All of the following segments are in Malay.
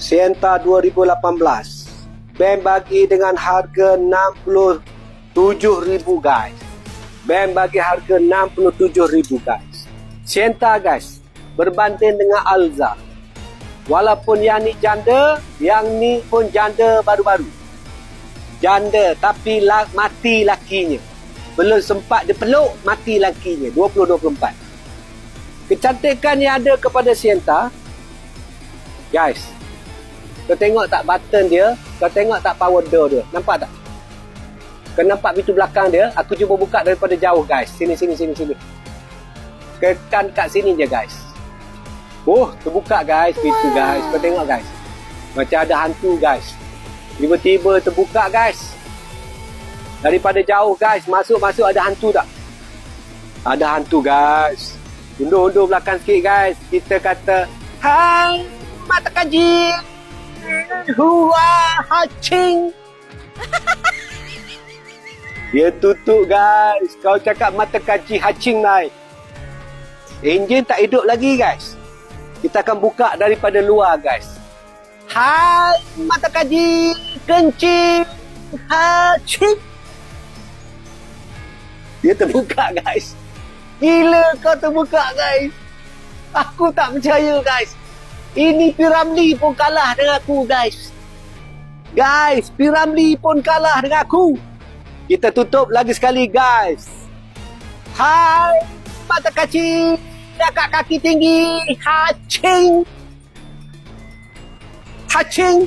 Sienta 2018 Ben bagi dengan harga 67,000 guys. Ben bagi harga 67,000 guys. Sienta guys. Berbanding dengan Alza. Walaupun yang ni janda Yang ni pun janda baru-baru. Janda tapi la mati lakinya. Belum sempat dia peluk Mati lakinya. 2024 Kecantikan yang ada kepada Sienta Guys kau tengok tak button dia? Kau tengok tak power door dia? Nampak tak? Kau nampak pintu belakang dia? Aku cuba buka daripada jauh guys. Sini, sini, sini, sini. Kekan kat sini je guys. Oh, terbuka guys pintu guys. Kau tengok guys. Macam ada hantu guys. Tiba-tiba terbuka guys. Daripada jauh guys. Masuk-masuk ada hantu tak? Ada hantu guys. Undur-undur belakang sikit guys. Kita kata, Hai, mata kaji. Hua Haching. Dia tutup guys. Kau cakap mata kaji Haching naik. Enjin tak hidup lagi guys. Kita akan buka daripada luar guys. Hai mata kaji Kencing Haching. Dia terbuka guys. Gila kau terbuka guys. Aku tak percaya guys ini Piramli pun kalah dengan aku guys. Guys, Piramli pun kalah dengan aku. Kita tutup lagi sekali guys. Hai, mata kacing. Dekat kaki tinggi. Hacing. Hacing.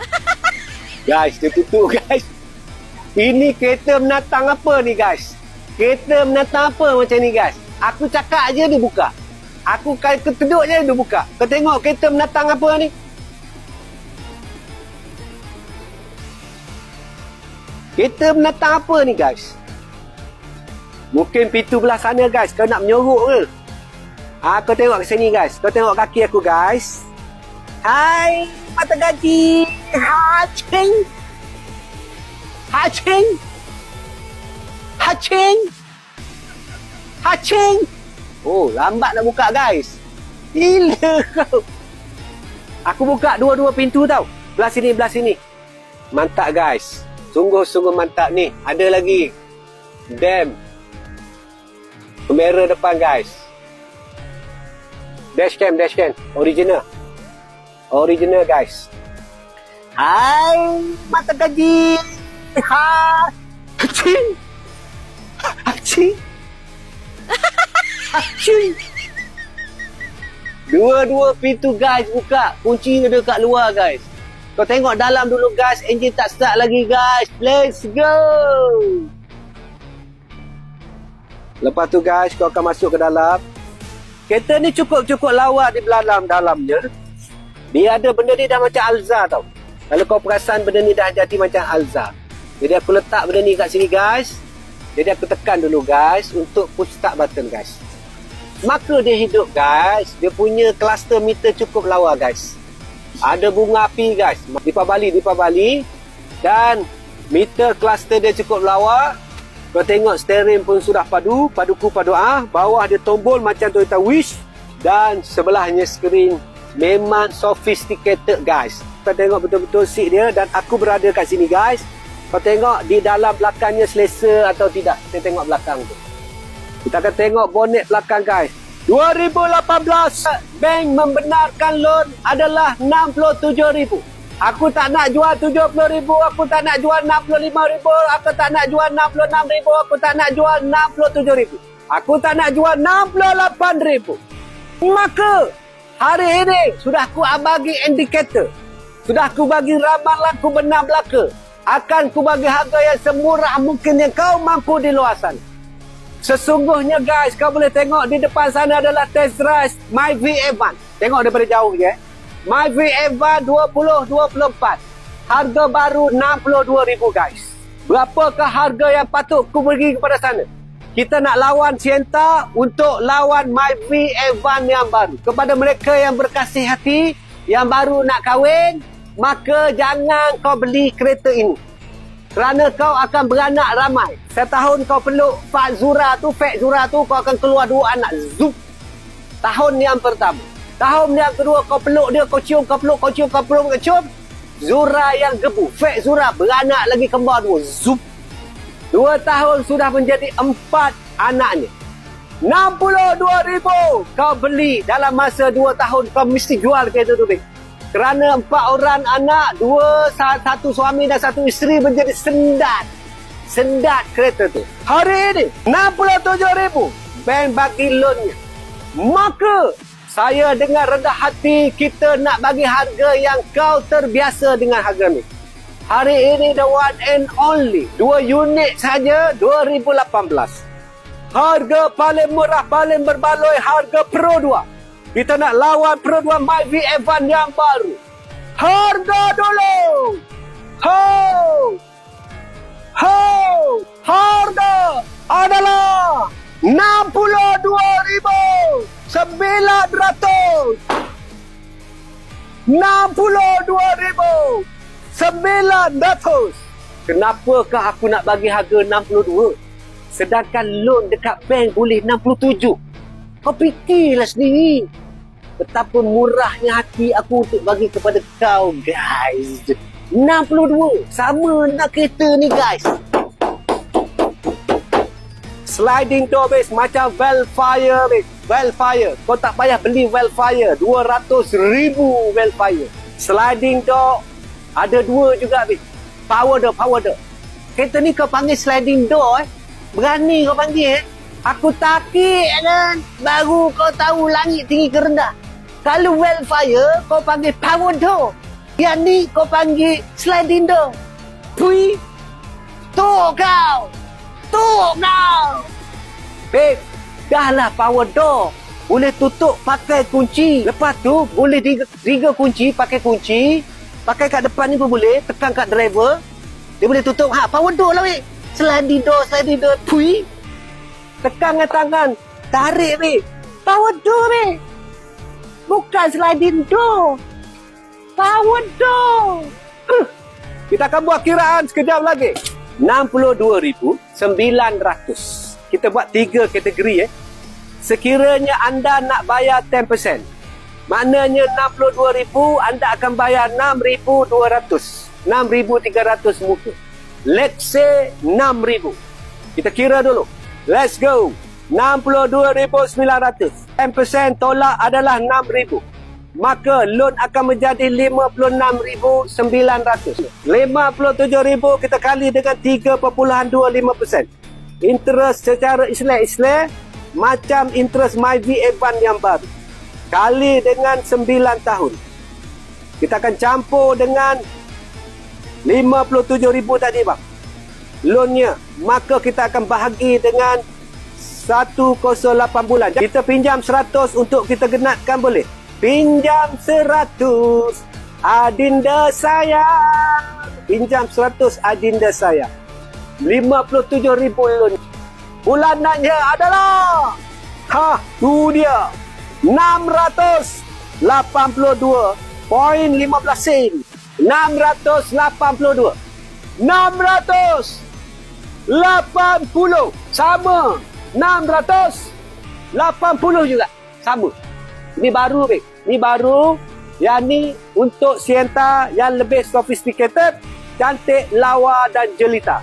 guys, dia tutup guys. Ini kereta menatang apa ni guys? Kereta menatang apa macam ni guys? Aku cakap aja dia buka. Aku kan keteduk je dia buka. Kau tengok kereta menatang apa ni? Kereta menatang apa ni guys? Mungkin pintu belah sana guys. Kau nak menyorok ke? Ha, kau tengok ke sini guys. Kau tengok kaki aku guys. Hai, mata gaji. Hacing. Hacing. Hacing. Hacing. Oh, lambat nak buka guys. Gila kau. Aku buka dua-dua pintu tau. Belah sini, belah sini. Mantap guys. Sungguh-sungguh mantap ni. Ada lagi. Damn. Kamera depan guys. Dashcam, dashcam. Original. Original guys. Hai, mata gaji. Ha. Hacing. Hacing. Acuy. Dua-dua pintu guys buka. Kunci ada kat luar guys. Kau tengok dalam dulu guys. Enjin tak start lagi guys. Let's go. Lepas tu guys kau akan masuk ke dalam. Kereta ni cukup-cukup lawa di dalam dalamnya. Dia ada benda ni dah macam Alza tau. Kalau kau perasan benda ni dah jadi macam Alza. Jadi aku letak benda ni kat sini guys. Jadi aku tekan dulu guys untuk push start button guys maka dia hidup guys. Dia punya cluster meter cukup lawa guys. Ada bunga api guys. Di Bali di Bali dan meter cluster dia cukup lawa. Kau tengok steering pun sudah padu. Paduku padu ah. Bawah dia tombol macam Toyota Wish. Dan sebelahnya skrin memang sophisticated guys. Kau tengok betul-betul seat dia dan aku berada kat sini guys. Kau tengok di dalam belakangnya selesa atau tidak? Kita tengok belakang tu kita akan tengok bonnet belakang guys. 2018 bank membenarkan loan adalah 67,000. Aku tak nak jual 70,000, aku tak nak jual 65,000, aku tak nak jual 66,000, aku tak nak jual 67,000. Aku tak nak jual 68,000. Maka hari ini sudah aku bagi indikator. Sudah aku bagi ramalan ku benar belaka. Akan ku bagi harga yang semurah mungkin yang kau mampu di luar sana. Sesungguhnya guys, kau boleh tengok di depan sana adalah test drive My V Evan. Tengok daripada jauh je. My V Evan 2024. Harga baru 62,000 guys. Berapakah harga yang patut ku pergi kepada sana? Kita nak lawan Sienta untuk lawan My V Evan yang baru. Kepada mereka yang berkasih hati, yang baru nak kahwin, maka jangan kau beli kereta ini kerana kau akan beranak ramai. Setahun kau peluk Fat Zura tu, Fat Zura tu, kau akan keluar dua anak. Zup. Tahun yang pertama. Tahun yang kedua kau peluk dia, kau cium, kau peluk, kau cium, kau peluk, kau cium. Zura yang gebu. Fake Zura beranak lagi kembar dua. Zup. Dua tahun sudah menjadi empat anaknya. RM62,000 kau beli dalam masa dua tahun kau mesti jual kereta tu. Kerana empat orang anak, dua, satu suami dan satu isteri menjadi sendat. Sendat kereta tu. Hari ini, RM67,000 bank bagi loannya. Maka saya dengan rendah hati kita nak bagi harga yang kau terbiasa dengan harga ni. Hari ini the one and only. Dua unit saja 2018. Harga paling murah, paling berbaloi harga Pro 2. Kita nak lawan Pro 2 MyV Evan yang baru. Harga dulu. Ho! Ho! Harga adalah RM62,000. Sembilan ratus. Enam puluh dua ribu. Sembilan ratus. Kenapakah aku nak bagi harga enam puluh dua? Sedangkan loan dekat bank boleh enam puluh tujuh. Kau fikirlah sendiri. Betapa murahnya hati aku untuk bagi kepada kau, guys. 62. Sama nak kereta ni, guys sliding door base macam Velfire base. Velfire. Kau tak payah beli Velfire. 200 ribu Velfire. Sliding door ada dua juga base. Power door, power door. Kereta ni kau panggil sliding door eh. Berani kau panggil eh. Aku takik kan. Baru kau tahu langit tinggi ke rendah. Kalau Velfire kau panggil power door. Yang ni kau panggil sliding door. Pui. Tu kau. Tutup now. Babe, dahlah power door. Boleh tutup pakai kunci. Lepas tu, boleh tiga, tiga kunci pakai kunci. Pakai kat depan ni pun boleh. Tekan kat driver. Dia boleh tutup. Ha, power door lah, weh. Sliding door, sliding door. Pui. Tekan dengan tangan. Tarik, weh. Power door, weh. Bukan sliding door. Power door. Uh. Kita akan buat kiraan sekejap lagi. 62,900. Kita buat tiga kategori eh. Sekiranya anda nak bayar 10%, maknanya 62,000 anda akan bayar 6,200. 6,300 muka. Let's say 6,000. Kita kira dulu. Let's go. 62,900. 10% tolak adalah 6,000 maka loan akan menjadi 56,900. 57,000 kita kali dengan 3.25%. Interest secara Islam-Islam macam interest MyV Evan yang baru. Kali dengan 9 tahun. Kita akan campur dengan 57,000 tadi bang. Loannya. Maka kita akan bahagi dengan 108 bulan. Kita pinjam 100 untuk kita genapkan boleh? Pinjam seratus Adinda sayang. Pinjam seratus Adinda sayang. Lima puluh tujuh ribu loan. Bulanannya adalah Ha, tu dia. Enam ratus Lapan puluh dua Poin lima belas sen. Enam ratus lapan puluh dua. Enam ratus Lapan puluh. Sama Enam ratus Lapan puluh juga Sama Ini baru, Bek. Ni baru. Yang ni untuk Sienta yang lebih sophisticated, cantik, lawa dan jelita.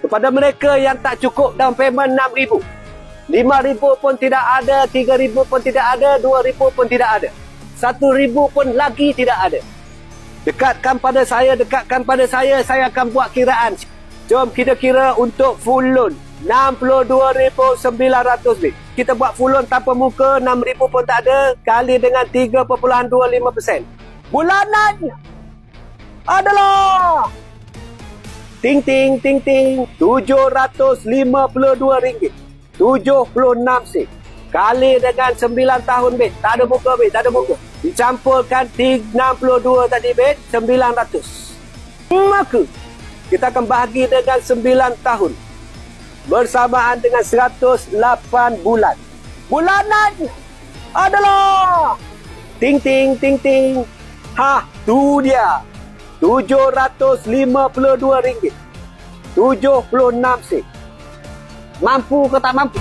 Kepada mereka yang tak cukup down payment RM6,000. RM5,000 pun tidak ada, RM3,000 pun tidak ada, RM2,000 pun tidak ada. RM1,000 pun lagi tidak ada. Dekatkan pada saya, dekatkan pada saya, saya akan buat kiraan. Jom kita kira untuk full loan. RM62,900 Kita buat full loan tanpa muka RM6,000 pun tak ada Kali dengan 3.25% Bulanannya Adalah Ting ting ting ting RM752 76 sen. Kali dengan 9 tahun bet Tak ada muka bet Tak ada muka. Dicampurkan 62 tadi bet 900 Maka Kita akan bahagi dengan 9 tahun bersamaan dengan 108 bulan. Bulanan adalah ting ting ting ting. Ha, tu dia. RM752. 76 sen. Mampu ke tak mampu?